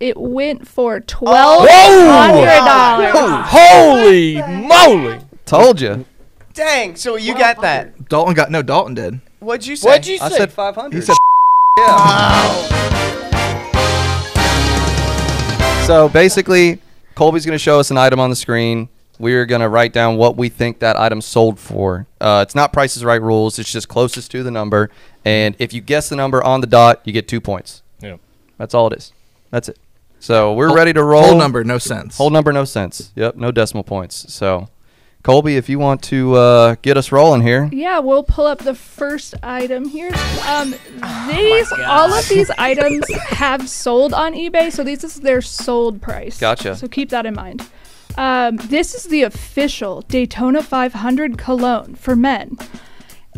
it went for twelve hundred dollars. Holy moly! Told you. Dang. So you got that? Dalton got no. Dalton did. What'd you say? What'd you say? I said 500. He said Wow. So basically, Colby's going to show us an item on the screen. We're going to write down what we think that item sold for. Uh, it's not Prices Right rules. It's just closest to the number. And if you guess the number on the dot, you get two points. Yep. That's all it is. That's it. So we're Whole- ready to roll. Whole number, no sense. Whole number, no sense. Yep, no decimal points. So, Colby, if you want to uh, get us rolling here. Yeah, we'll pull up the first item here. Um, these, all of these items have sold on eBay, so this is their sold price. Gotcha. So keep that in mind. Um, this is the official Daytona 500 cologne for men.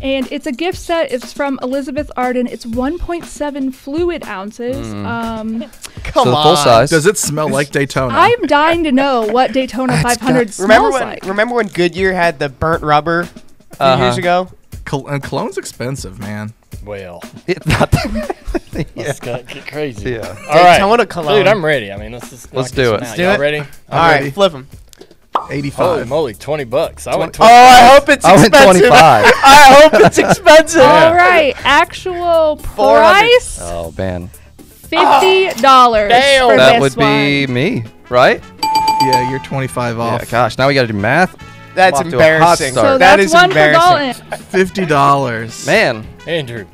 And it's a gift set. It's from Elizabeth Arden. It's 1.7 fluid ounces. Um, Come so on. full size. Does it smell like Daytona? I'm dying to know what Daytona 500 smells Remember when? like. Remember when Goodyear had the burnt rubber a few Uh-huh. years ago? Col- and cologne's expensive, man. Well, It's not that- let's get get crazy. Yeah. All right, Daytona cologne. dude, I'm ready. I mean, let's just Let's do it. Let's out. do Y'all it. ready? All right, ready. flip them. Holy 85. moly, twenty bucks. I went Oh, twenty. I hope it's expensive. I went expensive. 25. I hope it's expensive. All right, actual price Oh, man. fifty dollars oh, Damn. for That this would be one. me, right? Yeah, you're 25 Yeah, off. gosh, now we got to do math. That's I'm off to a hot embarrassing. So that that's is one embarrassing. Dalton. Fifty dollars. Man, Andrew.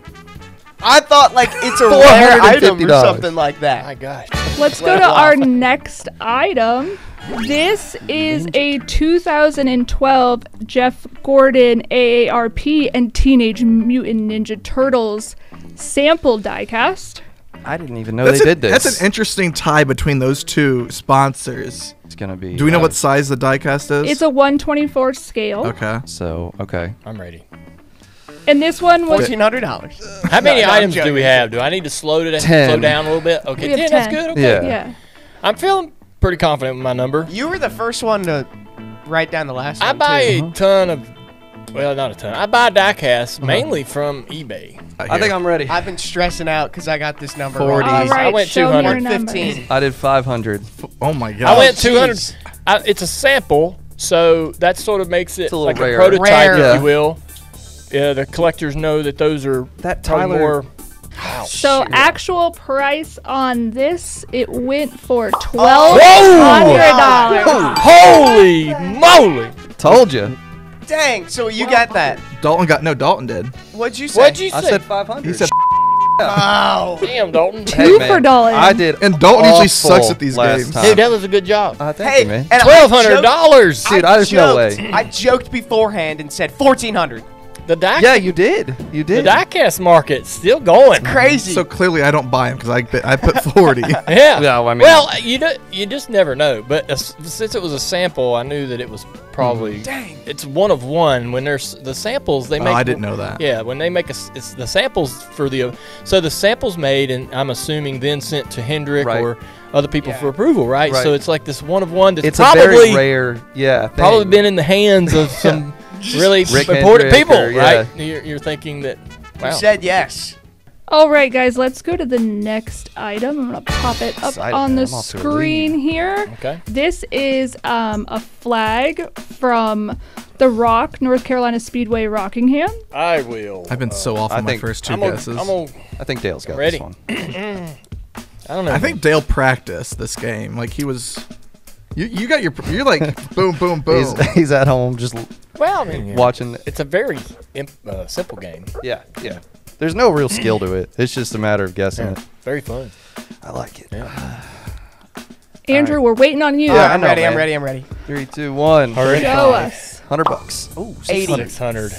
I thought like it's a rare item or something like that. My gosh. Let's go to our next item. This is a 2012 Jeff Gordon AARP and Teenage Mutant Ninja Turtles sample diecast. I didn't even know That's, they a- did this. that's an interesting tie between those two sponsors. it's gonna be. Do we know uh, what size the diecast is? It's a 124 scale. okay. So okay. I'm ready. And this one was Fourteen hundred dollars. How many no, I'm items do joking. we have? Do I need to slow it Ten. slow down a little bit? Okay, We have 10, That's 10. good. Okay. Yeah. yeah. I'm feeling pretty confident with my number. You were the first one to write down the last I one. buy too. a uh-huh. ton of, well, not a ton. I buy diecast uh-huh. mainly from eBay. I think I'm ready. I, I've been stressing out because I got this number 40. wrong. All right, I went show me your 200. numbers. 115. did 500. Oh my god. I went jeez. 200. I, it's a sample, so that sort of makes it a little like rare. a prototype, Rare. if Yeah. you will. Yeah, the collectors know that those are That probably Tyler- more. So actual price on this, it went for Oh. twelve hundred dollars. Holy moly! Told you. Dang. So you got that? Dalton got no. Dalton did. What'd you say? What'd you say? I say? said 500. He said. Oh. Damn, Dalton. Two for Dalton. I did. And Dalton usually sucks at these games. time. Dude, that was a good job. Uh, thank Hey, you, man. $1,200. Dude, I, there's no joked- way. I joked beforehand and said fourteen hundred. The die, Yeah, you did. You the did. diecast market's still going. Crazy. So clearly, I don't buy them because I I put 40. Yeah. Yeah, well, I mean- well, you do, you just never know. But as, since it was a sample, I knew that it was probably. Mm. Dang. It's one of one. When there's the samples, they Oh, make. I didn't know that. Yeah, when they make a, s- it's the samples for the. So the samples made, and I'm assuming then sent to Hendrick Right. or other people Yeah. for approval, right? Right. So it's like this one of one that's it's a probably very rare. Yeah. Thing. probably been in the hands of some really Rick important Hendrick people, or- yeah. right? You're, you're thinking that. Wow. You said yes. All right, guys, let's go to the next item. I'm gonna pop it up Excited, on the man. I'm off to a screen here. okay. This is um, a flag from the Rock, North Carolina Speedway, Rockingham. I will. I've been so off I on my think first 2 I'm gonna, guesses. I'm gonna, I think Dale's got Ready. this one. I don't know. I think Dale practiced this game. Like he was. You, you got your. You're like boom, boom, boom. He's, he's at home just l- Well, I mean, watching. it's a very imp, uh, simple game. Yeah, yeah. There's no real skill to it. It's just a matter of guessing it. Very fun. I like it. Andrew, we're waiting on you. Yeah, I I'm know, ready. I'm ready. I'm ready. Three, two, one. Hurry. Show us. Hundred bucks. Oh, 80. Six hundred.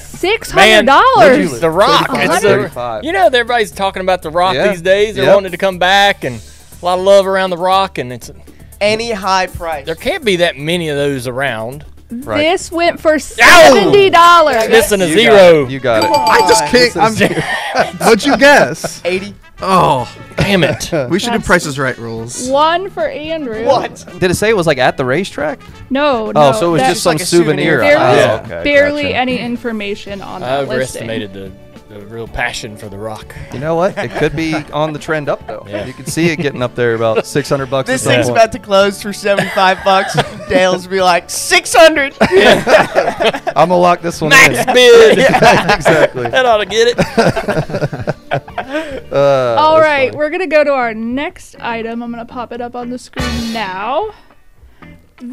Man, dollars. the Rock. It's the, you know, everybody's talking about the Rock Yeah. these days. They're Yep. wanting to come back, and a lot of love around the Rock. And it's Any high price. there can't be that many of those around. Right. This went for seventy dollars. Missing a You zero. Got. You got it. I just can't. I'm, what'd you guess? Eighty. Oh, Damn it. we should do That's- Prices Right rules. One for Andrew. What? Did it say it was like at the racetrack? No, oh, no. oh, so it was just some like a souvenir. souvenir. There was Oh, okay, barely gotcha. any information on I that listing. overestimated the a real passion for the rock. You know what? It could be on the trend up though. Yeah. You can see it getting up there about 600 bucks. This thing's point. about to close for 75 bucks. Dale's be like, 600. I'm gonna lock this one Max in. bid. exactly. That ought to get it. Uh, All that's right, funny. we're gonna go to our next item. I'm gonna pop it up on the screen now.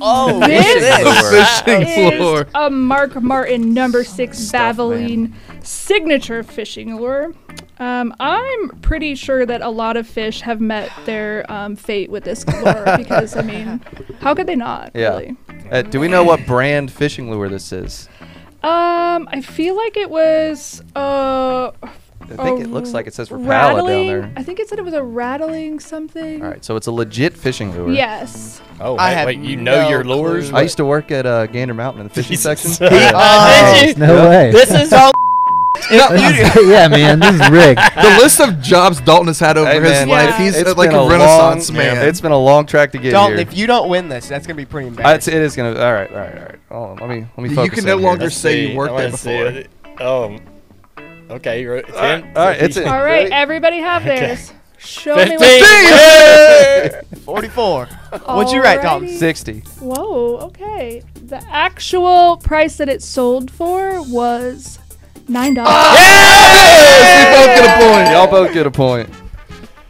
Oh, This The fishing is lure. a Mark Martin number six Valvoline signature fishing lure. Um, I'm pretty sure that a lot of fish have met their um, fate with this lure because I mean, how could they not? Yeah. Really? Uh, do we know what brand fishing lure this is? Um, I feel like it was uh. I think a it looks like it says Rapala down rattling. there. I think it said it was a rattling something. All right, so it's a legit fishing lure. Yes. Oh, I wait, have wait, you know no your lures? clue. I used to work at uh, Gander Mountain in the fishing section. Jesus. Oh. Did you? No way. This is all. yeah, man, this is rigged. The list of jobs Dalton has had over Hey, his man, life, Yeah. he's it's uh, like been a, renaissance yeah, man. It's been a long track to get Dalton, here. if you don't win this, that's going to be pretty Uh, embarrassing. it's, it is gonna. All right, all right, all right. Hold on, let me let me You focus. can in no here. longer Let's say you worked I there wanna see before. it. Oh. Okay, you're it's All right, in. all right, it's in. All right, Ready? everybody have theirs. Show me 15. what. 44. What'd you write, Tom? Sixty. Whoa. Okay. The actual price that it sold for was nine dollars. Ah! Yes! We both get a point. Y'all both get a point.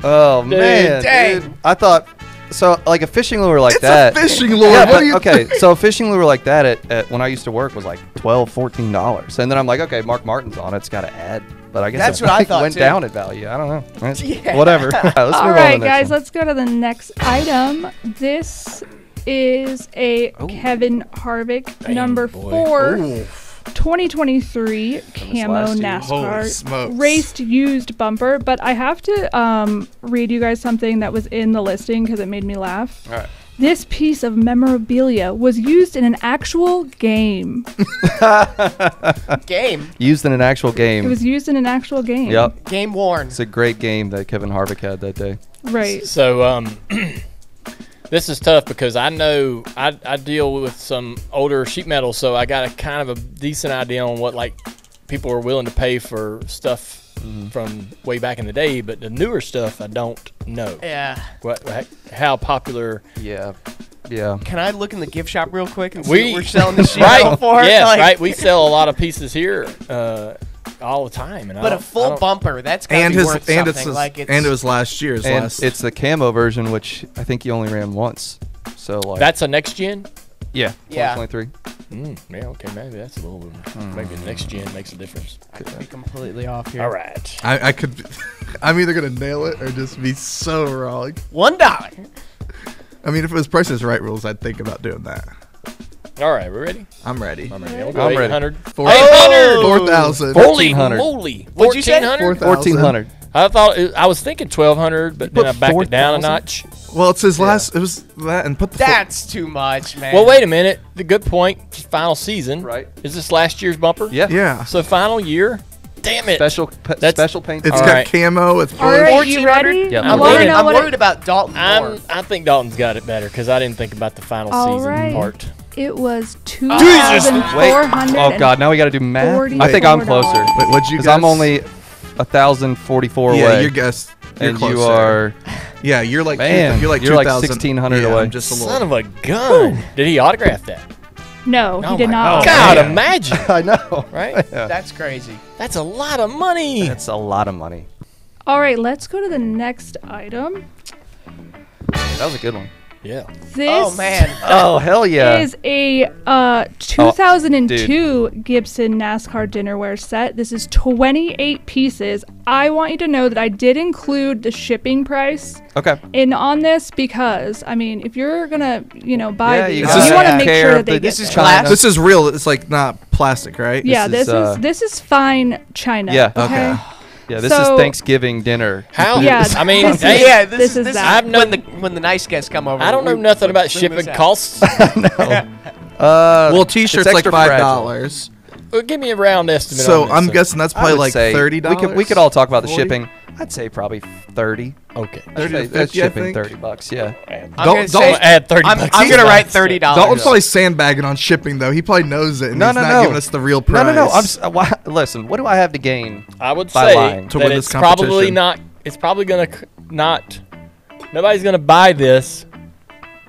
Oh man, dang. dude. I thought so. Like a fishing lure like It's that. a fishing lure. Yeah, what but- do you okay, think? so a fishing lure like that at, at when I used to work was like 12 14 dollars, and then I'm like, okay, Mark Martin's on it, it's got to add. But I guess That's it what I thought, went too. down in value. I don't know. It's- Yeah. Whatever. All right, let's All move right, on to guys. one. Let's go to the next item. This is a Ooh. Kevin Harvick Damn, number boy. four. Ooh. 2023 camo last year. Holy NASCAR smokes. raced used bumper, but I have to um, read you guys something that was in the listing because it made me laugh. All right. This piece of memorabilia was used in an actual game. Game. Used in an actual game. It was used in an actual game. Yep. Game worn. It's a great game that Kevin Harvick had that day. Right. So um, this is tough because I know I, I deal with some older sheet metal, so I got a kind of a decent idea on what like people are willing to pay for stuff from way back in the day. But the newer stuff, I don't know. Yeah. What how popular? Yeah. Yeah. Can I look in the gift shop real quick and see We what we're selling the sheet right? metal for? Yes, Like, right. We sell a lot of pieces here uh, all the time, and But a full bumper, that's gotta And be his worth and something. it's, his, like it's, and it was last year's And last. it's the camo version, which I think he only ran once. So like That's a next gen. yeah, Yeah. 2023. Mm, yeah, okay, maybe that's a little bit. Maybe the next gen makes a difference. I could be completely off here. All right. I, I could. I'm either gonna nail it or just be so wrong. One dollar. I mean, if it was Price is Right rules, I'd think about doing that. All right, we ready? I'm ready. I'm ready. We'll I'm go ready. 800. Four, 800! Four thousand. Holy 1400. moly! What'd you say? 1400? 1400. I thought it, I was thinking 1200, but then I backed it down a notch. Well, it's his last. It was that and put the. That's too much, man. Well, wait a minute. The good point. Final season. Right. Is this last year's bumper? Yeah. Yeah. So final year. Damn it. Special p- That's- special paint. It's All got right. camo. It's All right, bush. you ready? Yeah, I I'm worried- I'm worried it, about Dalton I'm. I think Dalton's got it better because I didn't think about the final All season right. part. it was two oh. Jesus! thousand Wait. Oh God! Now we got to do math. I think I'm closer Wait, what'd you because? I'm only a thousand forty-four Yeah, away, your guess. You're and you closer. are Yeah, you're like. Man, you're like. you're like 1600 yeah, away. I'm just a little. Son of a gun. Did he autograph that? No, he Oh did not. God, man. imagine. I know. Right? Yeah. That's crazy. That's a lot of money. That's a lot of money. All right, let's go to the next item. That was a good one. Yeah. This Oh man. Oh hell yeah! is a uh, 2002 Gibson NASCAR dinnerware set. This is 28 pieces. I want you to know that I did include the shipping price okay. in on this because I mean, if you're gonna, you know, buy Yeah, these, you you, want to make sure that they the- get This is there. China. This is real. It's like not plastic, right? Yeah, This this, is, is, uh, this is fine China. Yeah. Okay. Okay. Yeah, this So- is Thanksgiving dinner. How? Yeah, I mean, this hey, is- yeah, this, this is, is this that. I've known- when the when the nice guests come over. I don't know nothing about shipping this out. costs. Uh, Well, t-shirts like five dollars. well, give me a round estimate. So on this, I'm sir. guessing that's probably like say thirty We dollars. could we could all talk about the shipping. I'd say probably thirty. Okay. 30 say that's 50, I shipping thirty bucks. Yeah. I'm Don't- don't say, add 30 I'm, bucks I'm gonna write thirty dollars. Dalton's probably sandbagging on shipping though. He probably knows it, and No, he's no, not no. giving us the real price. no, no. no. I'm s- uh, why- listen. What do I have to gain? I would By say lying. To win this it's probably not. It's probably gonna not. Nobody's gonna buy this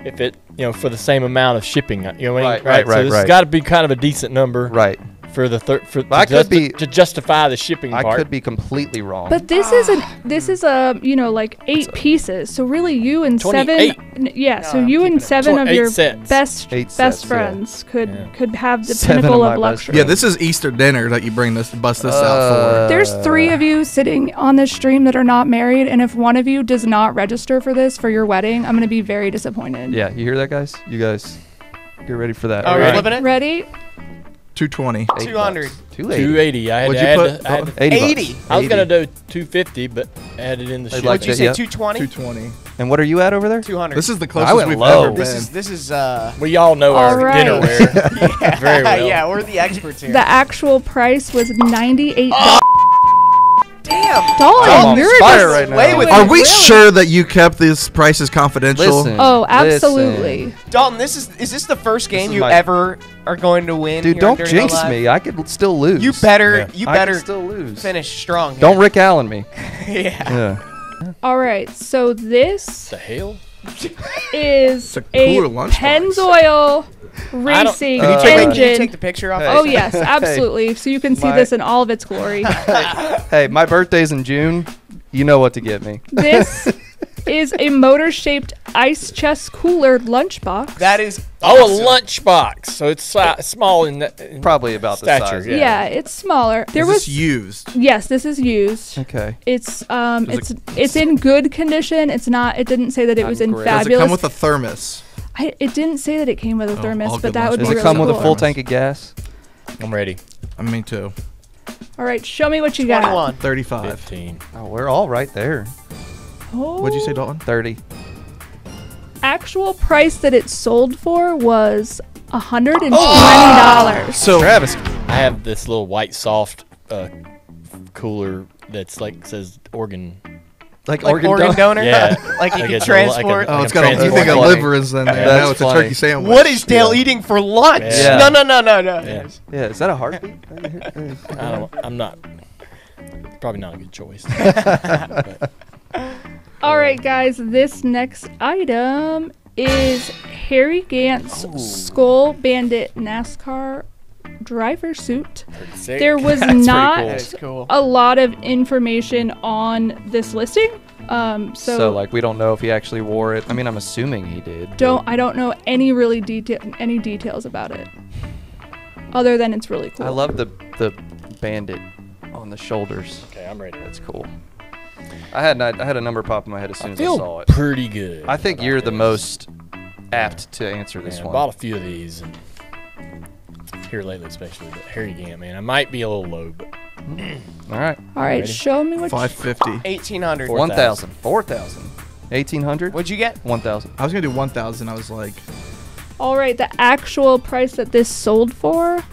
if it, you know, for the same amount of shipping. You know what I mean? Right, right, So right, this right. has got to be kind of a decent number Right. For the third. For I to, could justi- be- to justify the shipping I part. could be completely wrong. But this isn't. This is a you know like eight pieces. So really, you and seven. 28. n- Yeah. So I'm you keeping and it. seven Tw- of eight your sets. best Eight best sets, yeah. friends could Yeah. could have the Seven pinnacle of of, best luxury. Yeah, this is Easter dinner that you bring this bust this out for. Uh, There's three of you sitting on this stream that are not married, and if one of you does not register for this for your wedding, I'm gonna be very disappointed. yeah, you hear that, guys? You guys, get ready for that. Oh, All we're right. flipping it? Ready? For 220. Eight 200. bucks. Two eighty. 280. I had What'd to you add. put? the- I, had to- 80 bucks. 80. I was gonna do 250, but added in the I'd shit. like What'd you say? yeah. 220? 220. And what are you at over there? 200. This is the I closest went we've low. ever been. This is this is uh. we all know our All right. dinner wear very well. yeah, we're the experts here. The actual price was ninety-eight Oh, Damn. dollars. I'm on You're fire right now. way with Are we Really? sure that you kept these prices confidential? Listen. Oh, listen. absolutely. Dalton, this is is this the first game you my- ever are going to win? Dude, don't jinx me. I could still lose. You better Yeah. you better could still lose. finish strong. here. Don't Rick Allen me. yeah. Yeah. All right, so this the hell? is a a, cooler lunchbox. Pennzoil racing Can you Can you engine. take the picture off? Hey. oh yes, absolutely. So you can see My- this in all of its glory. Hey, my birthday's in June. You know what to get me. This is a motor-shaped ice chest cooler lunchbox. That is Oh, awesome. a lunchbox. So it's si- small in, that, in Probably about the Stature, size. yeah. yeah. it's smaller. There Is was this used? yes, this is used. Okay. It's um, Does it's it's in good condition. It's not. It didn't say that it was in great. Does fabulous. it come with a thermos? I, it didn't say that it came with a Oh, thermos, all but good that would lunches. Does be it really come with cool. a full tank of gas? I'm ready. Uh, me too. All right, show me what you got. 21. 35. 15. Oh, we're all right there. Oh, What'd you say, Dalton? 30. Actual price that it sold for was hundred and twenty Oh! dollars. So Travis. I have this little white soft uh, cooler that's like says organ. Like, Like organ, organ, don- donor? Yeah. like you Like can transport. like a- Oh, it's got a, you think a liver is in there. That's no, it's a turkey sandwich. what is Dale Yeah. eating for lunch? Yeah. No, no, no, no, no. Yeah. Yeah, is that a heartbeat? I don't. I'm not. Probably not a good choice. All right, guys, this next item is Harry Gant's Skoal Bandit NASCAR driver suit. There was That's not cool. That is cool. a lot of information on this listing. Um, so, So, like, we don't know if he actually wore it. I mean, I'm assuming he did. don't I don't know any really detail any details about it, other than it's really cool. I love the the bandit on the shoulders. Okay, I'm ready. That's cool. I had I had a number pop in my head as soon I as I saw it. pretty good. I think you're the most apt to answer this Yeah, I one. bought a few of these and here lately, especially. But Harry Gant, man, I might be a little low, but All right. All right, Ready? show me what. Five fifty. Eighteen hundred. One thousand. Four thousand. Eighteen hundred. What'd you get? 1,000. I was gonna do 1,000. I was like, All right, the actual price that this sold for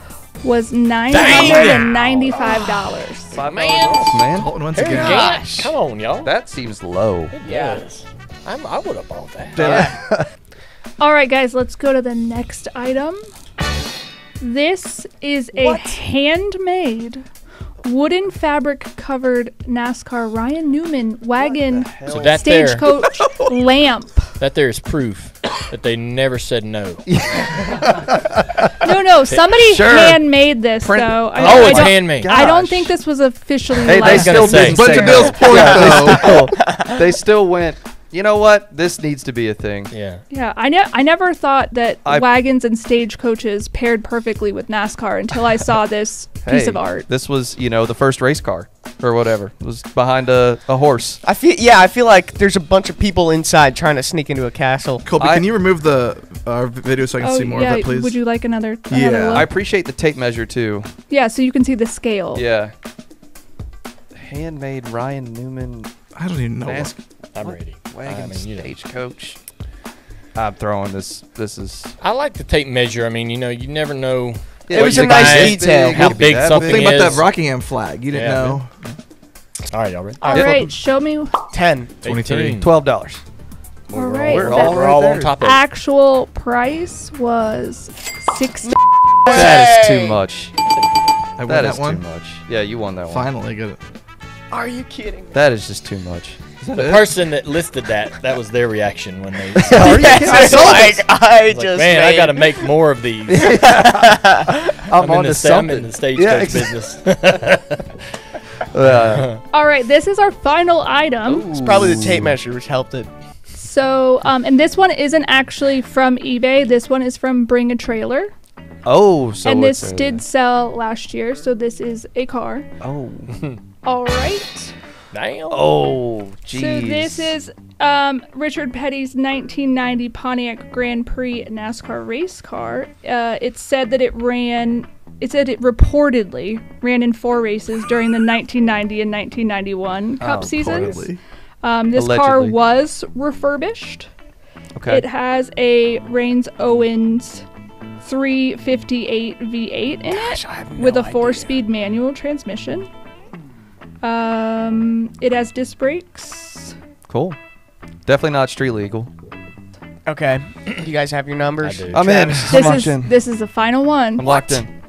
was nine hundred and ninety-five dollars. Five Man. dollars, man. Dalton once Harry again. Gant, come on, y'all. That seems low. yes. I'm, I would have bought that. Yeah. All right, guys, let's go to the next item. This is a What? handmade wooden fabric covered NASCAR Ryan Newman wagon So that there, stagecoach lamp. That there is proof that they never said no. No, no, somebody Sure. handmade this Print- though. I, oh, I it's don't, handmade. I don't Gosh. think this was officially Hey, they licensed. still say. didn't But to. Bill's point, Yeah, though, they still, they still went, you know what? This needs to be a thing. Yeah. Yeah, I ne- I never thought that I- wagons and stagecoaches paired perfectly with NASCAR until I saw this piece Hey, of art. This was, you know, the first race car or whatever. It was behind a, a horse. I feel yeah, I feel like there's a bunch of people inside trying to sneak into a castle. Colby, I- can you remove the uh, video so I can oh see more yeah, of it, please? would you like another? Yeah. another look? I appreciate the tape measure too. yeah, so you can see the scale. Yeah. Handmade Ryan Newman I don't even know. mask I'm What? ready. wagon I mean, you know. stagecoach. I'm throwing this. This is. I like the tape measure. I mean, you know, you never know. It was a nice think detail. big, How it'll big something Think big. about that is- Rockingham flag. You didn't Yeah, know. All right, y'all ready? All Yeah. right, show me. Ten. 23. Twelve dollars. All right, we're all We're all right on top of it. actual price was sixty. That is too much. I won That that is one. too much. Yeah, you won that one. Finally, good. Are you kidding? That is just too much. The person that listed that, that was their reaction when they. Yes, I it's saw like I Like, just man, I made- got to make more of these. I'm, I'm, on in to the, sta- I'm something. in the stagecoach Yeah, ex- business. Uh, All right, this is our final item. It's probably the tape measure which helped it. So, um, and this one isn't actually from eBay. This one is from Bring a Trailer, oh, so and this a- did sell last year. So this is a car. Oh. All right. Damn. Oh, jeez. So this is um, Richard Petty's 1990 Pontiac Grand Prix NASCAR race car. Uh, it said that it ran. It said it reportedly ran in four races during the 1990 and 1991 Cup Oh, seasons. Reportedly. Um, this car was refurbished. Okay. It has a Rains Owens 358 V8 in it I have with a four-speed manual transmission. Um, it has disc brakes. cool. Definitely not street legal. Okay, you guys have your numbers. I do. I'm in. Travis. I'm This locked is in. this is the final one. I'm locked in.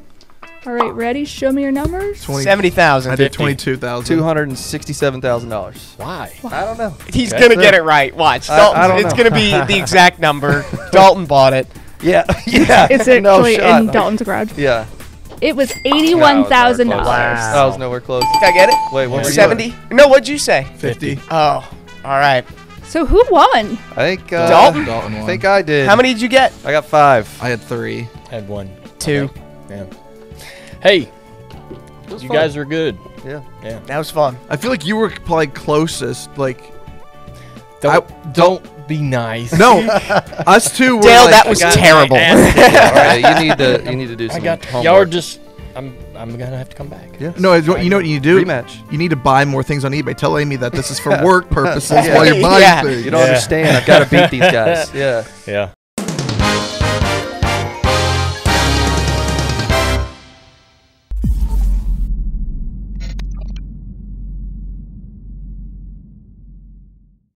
All right, ready? Show me your numbers. 20, Seventy I did 50. twenty-two thousand. Two hundred and sixty-seven thousand dollars. Why? I don't know. He's Okay. gonna get it right. Watch. I- Dalton, I don't it's know. gonna be the exact number. Dalton bought it. Yeah, yeah. It's no actually shot. in Dalton's garage. Yeah. It was eighty-one thousand That dollars. That was nowhere close. Did I get it? Wait, what were you? Seventy. No, what'd you say? Fifty. Oh, all right. So who won? I think. Uh, Dalton? Dalton I think I did. How many did you get? I got five. I had three. I Had one. Two. Yeah. Hey, you guys are good. Yeah. Yeah. That was fun. I feel like you were probably closest. Like Don't, don't be nice. no, us two were. Dale, like, that was terrible. ass All right, you need to you need to do I got homework. y'all are just. I'm. I'm gonna have to come back. Yeah. No, it's you know what you need to do? Rematch. You need to buy more things on eBay. Tell Amy that this is for work purposes while you're buying Yeah. things. You don't Yeah. understand. I've got to beat these guys. Yeah. Yeah.